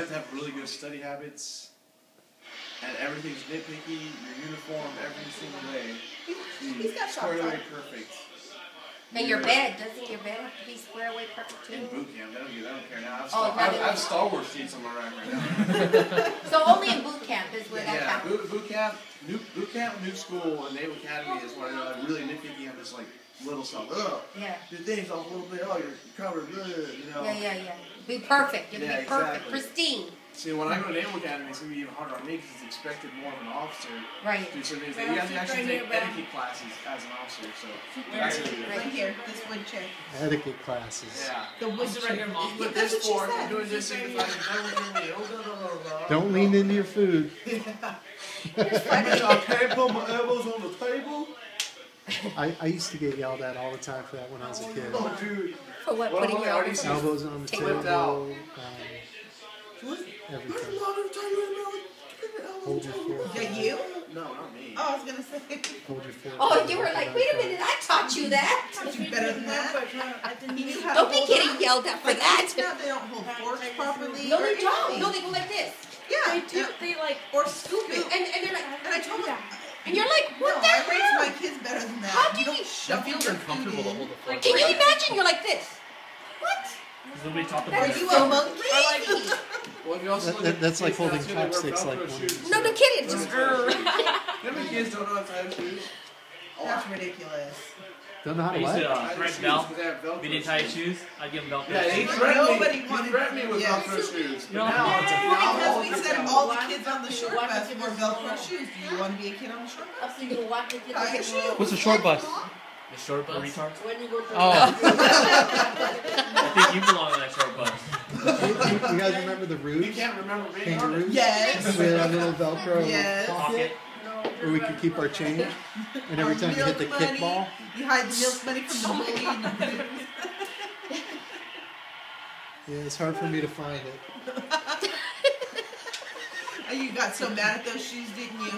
have to have really good study habits, and everything's nitpicky. Your uniform, every single day. He's got hmm, squared shots away perfect. And your bed, doesn't your bed have to be square away perfect too? In too? boot camp, I don't, get, I don't care now. I have, Oh, Star, now I have, I have Star Wars seats on my rack right now. So only in boot camp is where that yeah, happens. Boot, camp, new, boot camp, new school, and Naval Academy is where they're like really nitpicky and just like little stuff. Ugh, Yeah. your thing's off a little bit. Oh, you're covered. Ugh, you know. Yeah, yeah, yeah. Be perfect. Yeah, be perfect, exactly. pristine. See, when I go to Naval Academy, it's gonna be even harder on me because it's expected more of an officer Right. to do certain things. Well, you have to actually take here, Beth. etiquette classes as an officer, so that's gonna Right. right here, this wood chair. Etiquette classes. Yeah. The wood Sit right chair. here, Mom. Put this what she fork. said. I'm doing this. Don't lean into your food. I can't put my elbows on the table. I, I used to get yelled at all the time for that when I was a kid. Oh, dude. For what? Well, Putting your elbows on. Elbows on the Take table. Um, Flipped out. Hold your fork. Is you? No, not me. Oh, I was gonna say. Hold your fork. Oh, you were like, wait a minute, I taught you that. Taught you better than that. He knew how Don't be getting yelled at for that. now, they don't hold forks properly. No, they don't. No, they go like this. Yeah, They do. yeah. They like. or scoop it. And, and they're like, And I told him, and you're like, no, what the I raised my kids better than that. How do you you- don't shove That feels uncomfortable to hold the fork. Can you imagine? You're like this. What? Nobody taught them Are you a monkey? Crazy. Well, you also That- look that- at that's like kids now, holding too, they wear chopsticks like Velcro one. shoes. No, no kidding. It's just. Remember kids don't know how to tie shoes? That's ridiculous. Don't know how I to used to what? uh, Tie threaten shoes Val. 'cause they have Velcro If he didn't tie his shoes. shoes, I'd give him Velcro Yeah, he threatened Nobody me. He wanted- threatened me with yes. Velcro shoes. You know, now yeah, it's like, Because we all said the all the kids on the short bus did you wore Velcro shoes. Do you want to be a kid on the short bus? So you can walk with your Tie a legs. What's a short bus? The short bus. Retards. When you go to Oh. I think you belong in that short bus. You, you guys remember the You roots? can't remember being on it. Kangaroos? Yes. We had a little Velcro Yes. pocket where we could keep our change. And every time you hit the money. kickball, You hide the milk money from the bully and the booze. yeah, it's hard for me to find it. You got so mad at those shoes, didn't you?